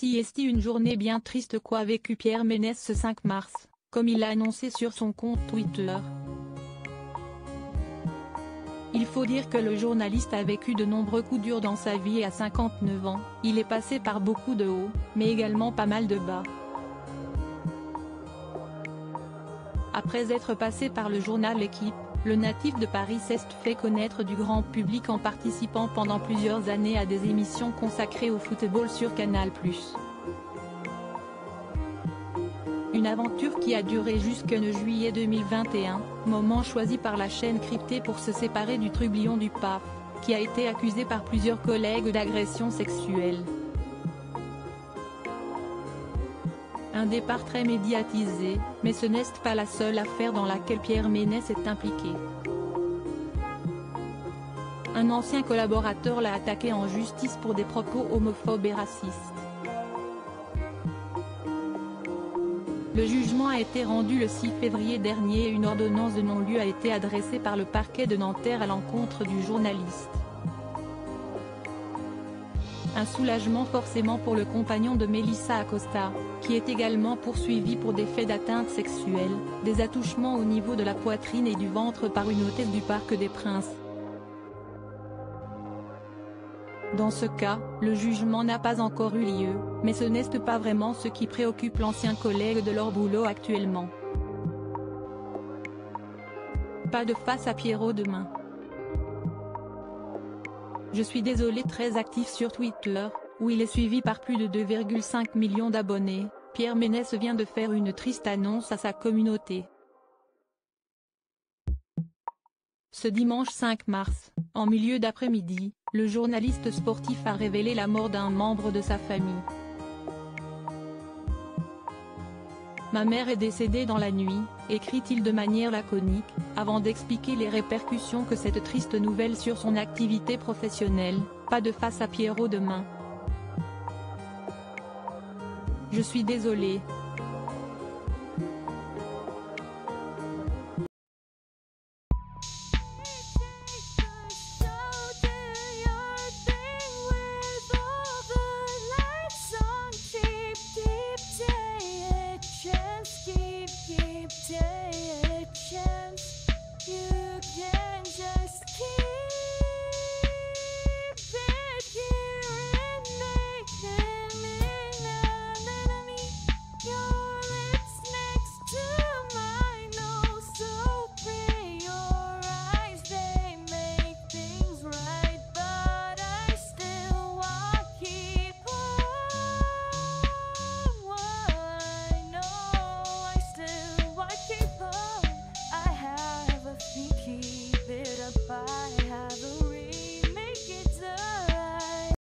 Si est une journée bien triste qu'a vécu Pierre Ménès ce 5 mars, comme il l'a annoncé sur son compte Twitter. Il faut dire que le journaliste a vécu de nombreux coups durs dans sa vie et à 59 ans, il est passé par beaucoup de hauts, mais également pas mal de bas. Après être passé par le journal L'équipe, le natif de Paris s'est fait connaître du grand public en participant pendant plusieurs années à des émissions consacrées au football sur Canal+. Une aventure qui a duré jusqu'en juillet 2021, moment choisi par la chaîne cryptée pour se séparer du trublion du pape, qui a été accusé par plusieurs collègues d'agression sexuelle. Un départ très médiatisé, mais ce n'est pas la seule affaire dans laquelle Pierre Ménès est impliqué. Un ancien collaborateur l'a attaqué en justice pour des propos homophobes et racistes. Le jugement a été rendu le 6 février dernier et une ordonnance de non-lieu a été adressée par le parquet de Nanterre à l'encontre du journaliste. Un soulagement forcément pour le compagnon de Melissa Acosta, qui est également poursuivi pour des faits d'atteinte sexuelle, des attouchements au niveau de la poitrine et du ventre par une hôtesse du Parc des Princes. Dans ce cas, le jugement n'a pas encore eu lieu, mais ce n'est pas vraiment ce qui préoccupe l'ancien collègue de leur boulot actuellement. Pas de face à Pierrot demain. Je suis désolé très actif sur Twitter, où il est suivi par plus de 2,5 millions d'abonnés, Pierre Ménès vient de faire une triste annonce à sa communauté. Ce dimanche 5 mars, en milieu d'après-midi, le journaliste sportif a révélé la mort d'un membre de sa famille. Ma mère est décédée dans la nuit, écrit-il de manière laconique, avant d'expliquer les répercussions que cette triste nouvelle sur son activité professionnelle, pas de face à Pierrot demain. Je suis désolé, yeah.